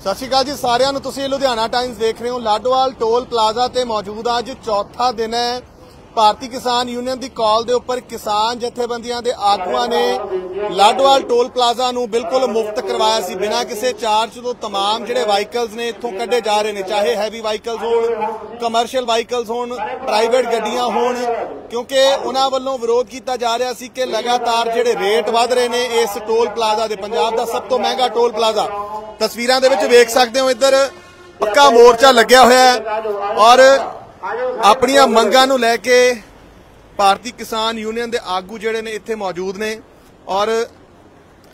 ਸਤਿ ਸ਼੍ਰੀ ਅਕਾਲ ਜੀ ਸਾਰਿਆਂ ਨੂੰ। ਤੁਸੀਂ ਲੁਧਿਆਣਾ ਟਾਈਮਸ ਦੇਖ ਰਹੇ ਹੋ। ਲਾਡੋਵਾਲ ਟੋਲ ਪਲਾਜ਼ਾ ਤੇ ਮੌਜੂਦ ਆ। ਅੱਜ ਚੌਥਾ ਦਿਨ ਹੈ। ਭਾਰਤੀ ਕਿਸਾਨ ਯੂਨੀਅਨ ਦੀ ਕਾਲ ਦੇ ਉੱਪਰ ਕਿਸਾਨ ਜਥੇਬੰਦੀਆਂ ਦੇ ਆਗੂਆਂ ਨੇ ਲਾਡੋਵਾਲ ਟੋਲ ਪਲਾਜ਼ਾ ਨੂੰ ਬਿਲਕੁਲ ਮੁਫਤ ਕਰਵਾਇਆ ਸੀ ਬਿਨਾਂ ਕਿਸੇ ਚਾਰਜ ਤੋਂ तमाम ਜਿਹੜੇ ਵਾਹੀਕਲਸ ਨੇ ਇੱਥੋਂ ਕੱਢੇ ਜਾ ਰਹੇ ਨੇ ਚਾਹੇ ਹੈਵੀ ਵਾਹੀਕਲਸ ਹੋਣ ਕਮਰਸ਼ੀਅਲ ਵਾਹੀਕਲਸ ਹੋਣ ਪ੍ਰਾਈਵੇਟ ਗੱਡੀਆਂ ਹੋਣ ਕਿਉਂਕਿ ਉਹਨਾਂ ਵੱਲੋਂ ਵਿਰੋਧ ਕੀਤਾ ਜਾ ਰਿਹਾ ਸੀ ਕਿ ਲਗਾਤਾਰ ਜਿਹੜੇ ਰੇਟ ਵਧ ਰਹੇ ਨੇ ਇਸ ਟੋਲ ਪਲਾਜ਼ਾ ਦੇ ਪੰਜਾਬ ਦਾ ਸਭ ਤੋਂ ਮਹਿੰਗਾ ਟੋਲ ਪਲਾਜ਼ਾ ਤਸਵੀਰਾਂ ਦੇ ਵਿੱਚ ਵੇਖ ਸਕਦੇ ਹੋ ਇੱਧਰ ਪੱਕਾ ਮੋਰਚਾ ਲੱਗਿਆ ਹੋਇਆ ਹੈ ਔਰ ਆਪਣੀਆਂ ਮੰਗਾਂ ਨੂੰ ਲੈ ਕੇ ਭਾਰਤੀ ਕਿਸਾਨ ਯੂਨੀਅਨ ਦੇ ਆਗੂ ਜਿਹੜੇ ਨੇ ਇੱਥੇ ਮੌਜੂਦ ਨੇ ਔਰ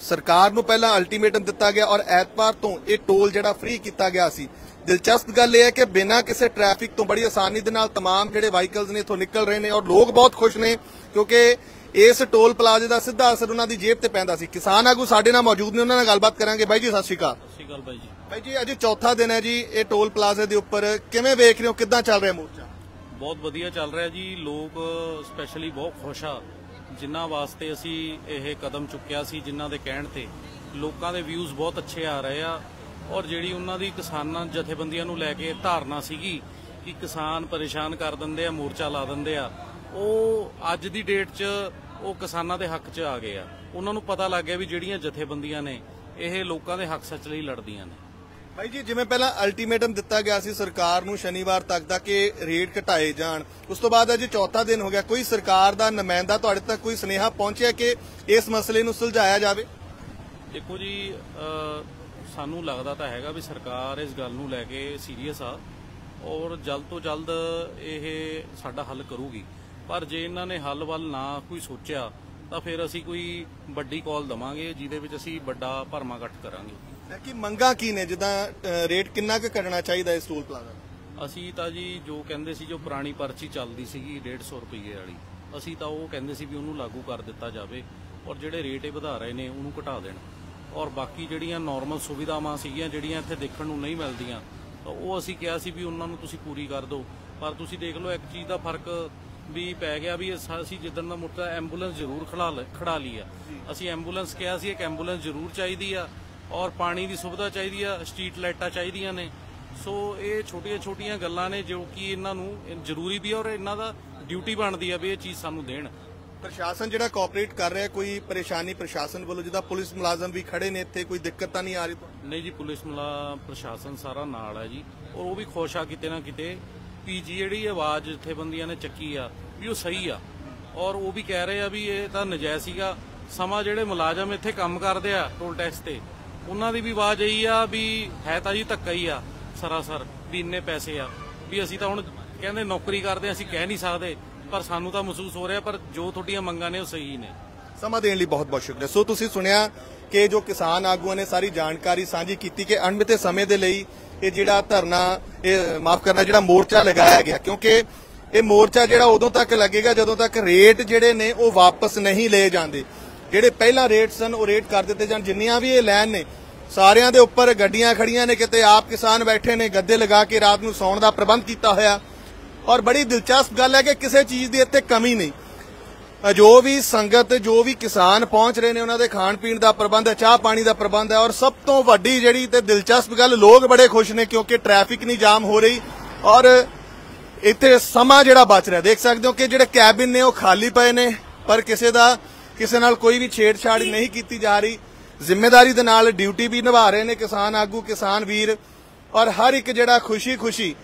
ਸਰਕਾਰ ਨੂੰ ਪਹਿਲਾਂ ਅਲਟੀਮੇਟਮ ਦਿੱਤਾ ਗਿਆ ਔਰ ਐਤਵਾਰ ਤੋਂ ਇਹ ਟੋਲ ਜਿਹੜਾ ਫ੍ਰੀ ਕੀਤਾ ਗਿਆ ਸੀ ਦਿਲਚਸਪ ਗੱਲ ਇਹ ਹੈ ਕਿ ਬਿਨਾਂ ਕਿਸੇ ਟ੍ਰੈਫਿਕ ਤੋਂ ਬੜੀ ਆਸਾਨੀ ਦੇ ਨਾਲ तमाम ਜਿਹੜੇ ਵਾਹੀਕਲਸ ਨੇ ਇੱਥੋਂ ਨਿਕਲ ਰਹੇ ਨੇ ਔਰ ਲੋਕ ਬਹੁਤ ਖੁਸ਼ ਨੇ ਕਿਉਂਕਿ ਇਸ ਟੋਲ ਪਲਾਜ਼ੇ ਦਾ ਸਿੱਧਾ ਅਸਰ ਉਹਨਾਂ ਦੀ ਜੇਬ ਤੇ ਪੈਂਦਾ ਸੀ। ਕਿਸਾਨ ਆਗੂ ਸਾਡੇ ਨਾਲ ਮੌਜੂਦ ਨੇ ਉਹਨਾਂ ਨਾਲ ਗੱਲਬਾਤ ਕਰਾਂਗੇ। ਬਾਈ ਜੀ ਸਤਿ ਸ਼੍ਰੀ ਅਕਾਲ। ਸਤਿ ਸ਼੍ਰੀ ਅਕਾਲ ਬਾਈ ਜੀ। ਬਾਈ ਜੀ ਅੱਜ ਚੌਥਾ ਦਿਨ ਹੈ ਜੀ ਇਹ ਟੋਲ ਪਲਾਜ਼ੇ ਦੇ ਉੱਪਰ ਕਿਵੇਂ ਵੇਖ ਰਹੇ ਹੋ? ਕਿੱਦਾਂ ਚੱਲ ਰਿਹਾ ਮੋਰਚਾ? ਬਹੁਤ ਵਧੀਆ ਚੱਲ ਰਿਹਾ ਜੀ। ਲੋਕ ਸਪੈਸ਼ਲੀ ਬਹੁਤ ਖੁਸ਼ ਆ ਜਿਨ੍ਹਾਂ ਵਾਸਤੇ ਅਸੀਂ ਇਹ ਕਦਮ ਚੁੱਕਿਆ ਸੀ ਜਿਨ੍ਹਾਂ ਦੇ ਕਹਿਣ ਤੇ। ਲੋਕਾਂ ਦੇ ਵਿਊਜ਼ ਬਹੁਤ ਅੱਛੇ ਆ ਰਹੇ ਆ ਔਰ ਜਿਹੜੀ ਉਹਨਾਂ ਦੀ ਕਿਸਾਨਾਂ ਜਥੇਬੰਦੀਆਂ ਨੂੰ ਲੈ ਕੇ ਧਾਰਨਾ ਸੀਗੀ ਕਿ ਕਿਸਾਨ ਪਰੇਸ਼ਾਨ ਕਰ ਦਿੰਦੇ ਆ ਮੋਰਚਾ ਲਾ ਦਿੰਦੇ ਆ ਉਹ ਅੱਜ ਦੀ ਡੇਟ 'ਚ ਉਹ ਕਿਸਾਨਾਂ ਦੇ ਹੱਕ 'ਚ ਆ ਗਏ ਆ। ਉਹਨਾਂ ਨੂੰ ਪਤਾ ਲੱਗ ਗਿਆ ਵੀ ਜਿਹੜੀਆਂ ਜਥੇਬੰਦੀਆਂ ਨੇ ਇਹ ਲੋਕਾਂ ਦੇ ਹੱਕ ਸੱਚ ਲਈ ਲੜਦੀਆਂ ਨੇ। ਭਾਈ ਜੀ ਜਿਵੇਂ ਪਹਿਲਾਂ ਅਲਟੀਮੇਟਮ ਦਿੱਤਾ ਗਿਆ ਸੀ ਸਰਕਾਰ ਨੂੰ ਸ਼ਨੀਵਾਰ ਤੱਕ ਦਾ ਕਿ ਰੇਟ ਘਟਾਏ ਜਾਣ ਉਸ ਤੋਂ ਬਾਅਦ ਅੱਜ ਚੌਥਾ ਦਿਨ ਹੋ ਗਿਆ। ਕੋਈ ਸਰਕਾਰ ਦਾ ਨੁਮਾਇੰਦਾ ਤੁਹਾਡੇ ਤੱਕ ਕੋਈ ਸੁਨੇਹਾ ਪਹੁੰਚਿਆ ਕਿ ਇਸ ਮਸਲੇ ਨੂੰ ਸੁਲਝਾਇਆ ਜਾਵੇ? ਦੇਖੋ ਜੀ ਸਾਨੂੰ ਲੱਗਦਾ ਤਾਂ ਹੈਗਾ ਵੀ ਸਰਕਾਰ ਇਸ ਗੱਲ ਨੂੰ ਲੈ ਕੇ ਸੀਰੀਅਸ ਆ ਔਰ ਜਲਦ ਤੋਂ ਜਲਦ ਇਹ ਸਾਡਾ ਹੱਲ ਕਰੂਗੀ। ਪਰ ਜੇ ਇਹਨਾਂ ਨੇ ਹੱਲ ਵੱਲ ਨਾ ਕੋਈ ਸੋਚਿਆ ਤਾਂ ਫਿਰ ਅਸੀਂ ਕੋਈ ਵੱਡੀ ਕਾਲ ਦਵਾਂਗੇ ਜਿਹਦੇ ਵਿੱਚ ਅਸੀਂ ਵੱਡਾ ਭਰਮਾ ਇਕੱਠ ਕਰਾਂਗੇ। ਕਿ ਮੰਗਾਂ ਕੀ ਨੇ? ਜਿੱਦਾਂ ਰੇਟ ਕਿੰਨਾ ਕੁ ਕਰਨਾ ਚਾਹੀਦਾ ਇਸ ਟੋਲ ਪਲਾਜ਼ਾ ਅਸੀਂ ਤਾਂ ਜੀ ਜੋ ਕਹਿੰਦੇ ਸੀ ਜੋ ਪੁਰਾਣੀ ਪਰਚੀ ਚੱਲਦੀ ਸੀਗੀ 150 ਰੁਪਏ ਵਾਲੀ ਅਸੀਂ ਤਾਂ ਉਹ ਕਹਿੰਦੇ ਸੀ ਵੀ ਉਹਨੂੰ ਲਾਗੂ ਕਰ ਦਿੱਤਾ ਜਾਵੇ ਔਰ ਜਿਹੜੇ ਰੇਟ ਇਹ ਵਧਾ ਰਹੇ ਨੇ ਉਹਨੂੰ ਘਟਾ ਦੇਣ। ਔਰ ਬਾਕੀ ਜਿਹੜੀਆਂ ਨਾਰਮਲ ਸੁਵਿਧਾਵਾਂ ਸੀਗੀਆਂ ਜਿਹੜੀਆਂ ਇੱਥੇ ਦੇਖਣ ਨੂੰ ਨਹੀਂ ਮਿਲਦੀਆਂ ਤਾਂ ਉਹ ਅਸੀਂ ਕਿਹਾ ਸੀ ਵੀ ਉਹਨਾਂ ਨੂੰ ਤੁਸੀਂ ਪੂਰੀ ਕਰ ਦਿਓ। ਪਰ ਤੁਸੀਂ ਦੇਖ ਲਓ ਇੱਕ ਚੀਜ਼ ਦਾ ਫ਼ਰਕ ਵੀ ਪੈ ਗਿਆ ਵੀ ਅਸੀਂ ਜਿੱਦਣ ਦਾ ਮੁੱਦਾ ਐਂਬੂਲੈਂਸ ਜ਼ਰੂਰ ਖੜਾ ਖੜਾ ਲਈ ਆ। ਅਸੀਂ ਐਂਬੂਲੈਂਸ ਕਿਹਾ ਸੀ ਇੱਕ ਐਂਬੂਲੈਂਸ ਜ਼ਰੂਰ ਚਾਹੀਦੀ ਆ ਔਰ ਪਾਣੀ ਦੀ ਸੁਵਿਧਾ ਚਾਹੀਦੀ ਆ ਸਟਰੀਟ ਲਾਈਟਾਂ ਚਾਹੀਦੀਆਂ ਨੇ। ਸੋ ਇਹ ਛੋਟੀਆਂ-ਛੋਟੀਆਂ ਗੱਲਾਂ ਨੇ ਜੋ ਕਿ ਇਹਨਾਂ ਨੂੰ ਜ਼ਰੂਰੀ ਵੀ ਆ ਔਰ ਇਹਨਾਂ ਦਾ ਡਿਊਟੀ ਬਣਦੀ ਆ ਵੀ ਇਹ ਚੀਜ਼ ਸਾਨੂੰ ਦੇਣ। ਪ੍ਰਸ਼ਾਸਨ ਜਿਹੜਾ ਕੋਆਪਰੇਟ ਕਰ ਰਿਹਾ ਕੋਈ ਪਰੇਸ਼ਾਨੀ ਪ੍ਰਸ਼ਾਸਨ ਵੱਲੋਂ ਜਿੱਦਾਂ ਪੁਲਿਸ ਮੁਲਾਜ਼ਮ ਵੀ ਖੜੇ ਨੇ ਇੱਥੇ ਕੋਈ ਦਿੱਕਤ ਤਾਂ ਨਹੀਂ ਆ ਰਹੀ? ਨਹੀਂ ਜੀ ਪੁਲਿਸ ਮਲਾ ਪ੍ਰਸ਼ਾਸਨ ਸਾਰਾ ਨਾਲ ਹੈ ਜੀ। ਔਰ ਉਹ ਵੀ ਖੁਸ਼ ਆ ਕਿਤੇ ਨਾ ਕਿਤੇ ਵੀ ਜਿਹੜੀ ਆਵਾਜ਼ ਜਥੇਬੰਦੀਆਂ ਨੇ ਚੱਕੀ ਆ, ਵੀ ਉਹ ਸਹੀ ਆ। ਔਰ ਉਹ ਵੀ ਕਹਿ ਰਹੇ ਆ ਵੀ ਇਹ ਤਾਂ ਨਜਾਇਜ਼ ਸੀਗਾ। ਸਮਾਂ ਜਿਹੜੇ ਮੁਲਾਜ਼ਮ ਇੱਥੇ ਕੰਮ ਕਰਦੇ ਆ ਟੋਲ ਟੈਕਸ ਤੇ, ਉਹਨਾਂ ਦੀ ਵੀ ਆਵਾਜ਼ ਇਹੀ ਆ ਵੀ ਹੈ ਤਾਂ ਜੀ ਧੱਕਾ ਹੀ ਆ ਸਰਾਸਰ, ਵੀ ਇੰਨੇ ਪੈਸੇ ਆ। ਵੀ ਅਸੀਂ ਤਾਂ ਹੁਣ ਕਹਿੰਦੇ ਨੌਕਰੀ ਕਰਦੇ ਅਸੀਂ ਕਹਿ ਨਹੀਂ ਸਕਦੇ, ਪਰ ਸਾਨੂੰ ਤਾਂ ਮਹਿਸੂਸ ਹੋ ਰਿਹਾ, ਪਰ ਜੋ ਤੁਹਾਡੀਆਂ ਮੰਗਾਂ ਨੇ ਉਹ ਸਹੀ ਨੇ। ਸਮਾਂ ਦੇਣ ਲਈ ਬਹੁਤ ਬਹੁਤ ਸ਼ੁਕਰੀਆ। ਸੋ ਤੁਸੀਂ ਸੁਣਿਆ ਕਿ ਜੋ ਕਿਸਾਨ ਆਗੂਆਂ ਨੇ ਸਾਰੀ ਜਾਣਕਾਰੀ ਸਾਂਝੀ ਕੀਤੀ ਕਿ ਅਣਮਿੱਥੇ ਸਮੇਂ ਦੇ ਲਈ ਇਹ ਜਿਹੜਾ ਧਰਨਾ, ਇਹ ਮਾਫ ਕਰਨਾ, ਜਿਹੜਾ ਮੋਰਚਾ ਲਗਾਇਆ ਗਿਆ, ਕਿਉਂਕਿ ਇਹ ਮੋਰਚਾ ਜਿਹੜਾ ਉਦੋਂ ਤੱਕ ਲੱਗੇਗਾ ਜਦੋਂ ਤੱਕ ਰੇਟ ਜਿਹੜੇ ਨੇ ਉਹ ਵਾਪਸ ਨਹੀਂ ਲਏ ਜਾਂਦੇ। ਜਿਹੜੇ ਪਹਿਲਾਂ ਰੇਟ ਸਨ, ਉਹ ਰੇਟ ਕਰ ਦਿੱਤੇ ਜਾਣ। ਜਿੰਨੀਆਂ ਵੀ ਇਹ ਲੈਣ ਨੇ, ਸਾਰਿਆਂ ਦੇ ਉੱਪਰ ਗੱਡੀਆਂ ਖੜੀਆਂ ਨੇ, ਕਿਤੇ ਆਪ ਕਿਸਾਨ ਬੈਠੇ ਨੇ, ਗੱਦੇ ਲਗਾ ਕੇ ਰਾਤ ਨੂੰ ਸੌਣ ਦਾ ਪ੍ਰਬੰਧ ਕੀਤਾ ਹੋਇਆ। ਔਰ ਬੜੀ ਦਿਲਚਸਪ ਗੱਲ ਹੈ ਕਿ ਕਿਸੇ ਚੀਜ਼ ਦੀ ਇੱਥੇ ਕਮੀ ਨਹੀਂ। ਜੋ ਵੀ ਸੰਗਤ, ਜੋ ਵੀ ਕਿਸਾਨ ਪਹੁੰਚ ਰਹੇ ਨੇ, ਉਹਨਾਂ ਦੇ ਖਾਣ ਪੀਣ ਦਾ ਪ੍ਰਬੰਧ ਹੈ, ਚਾਹ ਪਾਣੀ ਦਾ ਪ੍ਰਬੰਧ ਹੈ ਔਰ ਸਭ ਤੋਂ ਵੱਡੀ ਜਿਹੜੀ ਤੇ ਦਿਲਚਸਪ ਗੱਲ, ਲੋਕ ਬੜੇ ਖੁਸ਼ ਨੇ ਕਿਉਂਕਿ ਟ੍ਰੈਫਿਕ ਨਹੀਂ ਜਾਮ ਹੋ ਰਹੀ ਔਰ ਇੱਥੇ ਸਮਾਂ ਜਿਹੜਾ ਬਚ ਰਿਹਾ। ਦੇਖ ਸਕਦੇ ਹੋ ਕਿ ਜਿਹੜੇ ਕੈਬਿਨ ਨੇ, ਉਹ ਖਾਲੀ ਪਏ ਨੇ, ਪਰ ਕਿਸੇ ਦਾ, ਕਿਸੇ ਨਾਲ ਕੋਈ ਵੀ ਛੇੜਛਾੜ ਨਹੀਂ ਕੀਤੀ ਜਾ ਰਹੀ। ਜ਼ਿੰਮੇਵਾਰੀ ਦੇ ਨਾਲ ਡਿਊਟੀ ਵੀ ਨਿਭਾ ਰਹੇ ਨੇ ਕਿਸਾਨ ਆਗੂ, ਕਿਸਾਨ ਵੀਰ ਔਰ ਹਰ ਇੱਕ ਜਿਹੜਾ ਖੁਸ਼ੀ-ਖੁਸ਼ੀ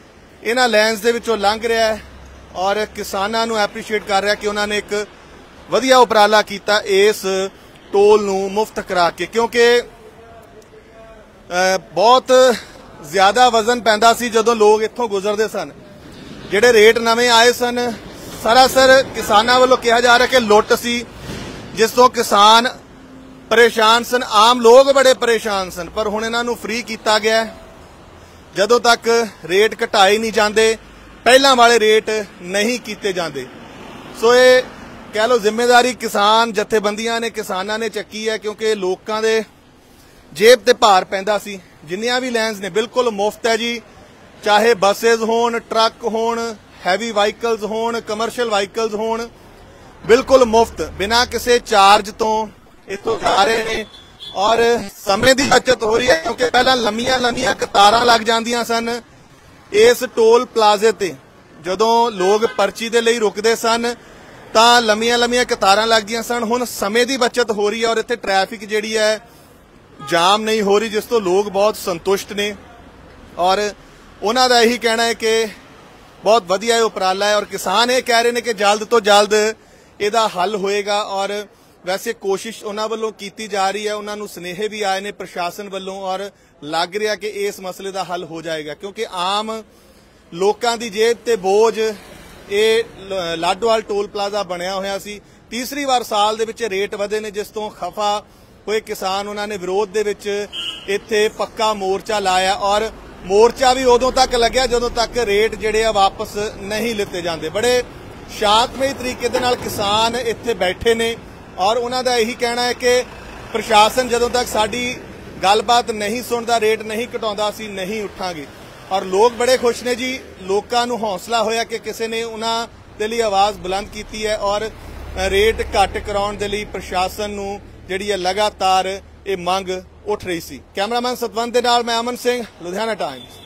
ਇਹਨਾਂ ਲੈਂਸ ਦੇ ਵਿੱਚੋਂ ਲੰਘ ਰਿਹਾ ਹੈ ਔਰ ਕਿਸਾਨਾਂ ਨੂੰ ਐਪਰੀਸ਼ੀਏਟ ਕਰ ਰਿਹਾ ਕਿ ਉਹਨਾਂ ਨੇ ਇੱਕ ਵਧੀਆ ਉਪਰਾਲਾ ਕੀਤਾ ਇਸ ਟੋਲ ਨੂੰ ਮੁਫਤ ਕਰਾ ਕੇ, ਕਿਉਂਕਿ ਬਹੁਤ ਜ਼ਿਆਦਾ ਵਜ਼ਨ ਪੈਂਦਾ ਸੀ ਜਦੋਂ ਲੋਕ ਇੱਥੋਂ ਗੁਜ਼ਰਦੇ ਸਨ। ਜਿਹੜੇ ਰੇਟ ਨਵੇਂ ਆਏ ਸਨ, ਸਰਾਸਰ ਕਿਸਾਨਾਂ ਵੱਲੋਂ ਕਿਹਾ ਜਾ ਰਿਹਾ ਕਿ ਲੁੱਟ ਸੀ, ਜਿਸ ਤੋਂ ਕਿਸਾਨ ਪਰੇਸ਼ਾਨ ਸਨ। ਆਮ ਲੋਕ ਬੜੇ ਪਰੇਸ਼ਾਨ ਸਨ, ਪਰ ਹੁਣ ਇਹਨਾਂ ਨੂੰ ਫ੍ਰੀ ਕੀਤਾ ਗਿਆ ਜਦੋਂ ਤੱਕ ਰੇਟ ਘਟਾਏ ਨਹੀਂ ਜਾਂਦੇ, ਪਹਿਲਾਂ ਵਾਲੇ ਰੇਟ ਨਹੀਂ ਕੀਤੇ ਜਾਂਦੇ। ਸੋ ਇਹ ਕਹਿ ਲੋ ਜ਼ਿੰਮੇਵਾਰੀ ਕਿਸਾਨ ਜਥੇਬੰਦੀਆਂ ਨੇ, ਕਿਸਾਨਾਂ ਨੇ ਚੱਕੀ ਹੈ ਕਿਉਂਕਿ ਲੋਕਾਂ ਦੇ ਜੇਬ ਤੇ ਭਾਰ ਪੈਂਦਾ ਸੀ। ਜਿੰਨੀਆਂ ਵੀ ਲਾਈਨਸ ਨੇ, ਬਿਲਕੁਲ ਮੁਫਤ ਹੈ ਜੀ। ਚਾਹੇ ਬੱਸੇਸ ਹੋਣ, ਟਰੱਕ ਹੋਣ, ਹੈਵੀ ਵਾਹੀਕਲਸ ਹੋਣ ਕਮਰਸ਼ੀਅਲ ਵਾਹੀਕਲਸ ਹੋਣ, ਬਿਲਕੁਲ ਮੁਫਤ। ਬਿਨਾਂ ਕਿਸੇ ਚਾਰਜ ਤੋਂ ਇਥੋਂ ਜਾ ਰਹੇ ਨੇ ਔਰ ਸਮੇਂ ਦੀ ਬਚਤ ਹੋ ਰਹੀ ਹੈ ਕਿਉਂਕਿ ਪਹਿਲਾਂ ਲੰਮੀਆਂ ਲੰਮੀਆਂ ਕਤਾਰਾਂ ਲੱਗ ਜਾਂਦੀਆਂ ਸਨ। ਇਸ ਟੋਲ ਪਲਾਜ਼ੇ ਤੇ ਜਦੋਂ ਲੋਕ ਪਰਚੀ ਦੇ ਲਈ ਰੁਕਦੇ ਸਨ ਤਾਂ ਲੰਮੀਆਂ ਲੰਮੀਆਂ ਕਤਾਰਾਂ ਲੱਗਦੀਆਂ ਸਨ। ਹੁਣ ਸਮੇਂ ਦੀ ਬਚਤ ਹੋ ਰਹੀ ਹੈ ਔਰ ਇੱਥੇ ਟ੍ਰੈਫਿਕ ਜਿਹੜੀ ਹੈ ਜਾਮ ਨਹੀਂ ਹੋ ਰਹੀ, ਜਿਸ ਤੋਂ ਲੋਕ ਬਹੁਤ ਸੰਤੁਸ਼ਟ ਨੇ। ਔਰ ਉਹਨਾਂ ਦਾ ਇਹੀ ਕਹਿਣਾ ਹੈ ਕਿ ਬਹੁਤ ਵਧੀਆ ਇਹ ਉਪਰਾਲਾ ਹੈ ਔਰ ਕਿਸਾਨ ਇਹ ਕਹਿ ਰਹੇ ਨੇ ਕਿ ਜਲਦ ਤੋਂ ਜਲਦ ਇਹਦਾ ਹੱਲ ਹੋਏਗਾ। ਔਰ ਵੈਸੇ ਕੋਸ਼ਿਸ਼ ਉਹਨਾਂ ਵੱਲੋਂ ਕੀਤੀ ਜਾ ਰਹੀ ਹੈ। ਉਹਨਾਂ ਨੂੰ ਸਨੇਹ ਵੀ ਆਏ ਨੇ ਪ੍ਰਸ਼ਾਸਨ ਵੱਲੋਂ ਔਰ ਲੱਗ ਰਿਹਾ ਕਿ ਇਸ ਮਸਲੇ ਦਾ ਹੱਲ ਹੋ ਜਾਏਗਾ। ਕਿਉਂਕਿ ਆਮ ਲੋਕਾਂ ਦੀ ਜੇਬ ਤੇ ਬੋਝ ਇਹ ਲਾਡੋਵਾਲ ਟੋਲ ਪਲਾਜ਼ਾ ਬਣਿਆ ਹੋਇਆ ਸੀ। ਤੀਸਰੀ ਵਾਰ ਸਾਲ ਦੇ ਵਿੱਚ ਰੇਟ ਵਧੇ ਨੇ, ਜਿਸ ਤੋਂ ਖਫਾ ਹੋਏ ਕਿਸਾਨ ਉਹਨਾਂ ਨੇ ਵਿਰੋਧ ਦੇ ਵਿੱਚ ਇੱਥੇ ਪੱਕਾ ਮੋਰਚਾ ਲਾਇਆ ਔਰ ਮੋਰਚਾ ਵੀ ਉਦੋਂ ਤੱਕ ਲੱਗਿਆ ਜਦੋਂ ਤੱਕ ਰੇਟ ਜਿਹੜੇ ਆ ਵਾਪਸ ਨਹੀਂ ਲਿੱਤੇ ਜਾਂਦੇ। ਬੜੇ ਸ਼ਾਂਤਮਈ ਤਰੀਕੇ ਦੇ ਨਾਲ ਕਿਸਾਨ ਇੱਥੇ ਬੈਠੇ ਨੇ ਔਰ ਉਹਨਾਂ ਦਾ ਇਹੀ ਕਹਿਣਾ ਹੈ ਕਿ ਪ੍ਰਸ਼ਾਸਨ ਜਦੋਂ ਤੱਕ ਸਾਡੀ ਗੱਲਬਾਤ ਨਹੀਂ ਸੁਣਦਾ, ਰੇਟ ਨਹੀਂ ਘਟਾਉਂਦਾ, ਅਸੀਂ ਨਹੀਂ ਉੱਠਾਂਗੇ। ਔਰ ਲੋਕ ਬੜੇ ਖੁਸ਼ ਨੇ ਜੀ। ਲੋਕਾਂ ਨੂੰ ਹੌਸਲਾ ਹੋਇਆ ਕਿ ਕਿਸੇ ਨੇ ਉਹਨਾਂ ਦੇ ਲਈ ਆਵਾਜ਼ ਬੁਲੰਦ ਕੀਤੀ ਹੈ ਔਰ ਰੇਟ ਘੱਟ ਕਰਾਉਣ ਦੇ ਲਈ ਪ੍ਰਸ਼ਾਸਨ ਨੂੰ ਜਿਹੜੀ ਹੈ ਲਗਾਤਾਰ ਇਹ ਮੰਗ ਉੱਠ ਰਹੀ ਸੀ। ਕੈਮਰਾਮੈਨ ਸਤਵੰਤ ਦੇ ਨਾਲ ਮੈਂ ਅਮਨ ਸਿੰਘ, ਲੁਧਿਆਣਾ ਟਾਈਮਸ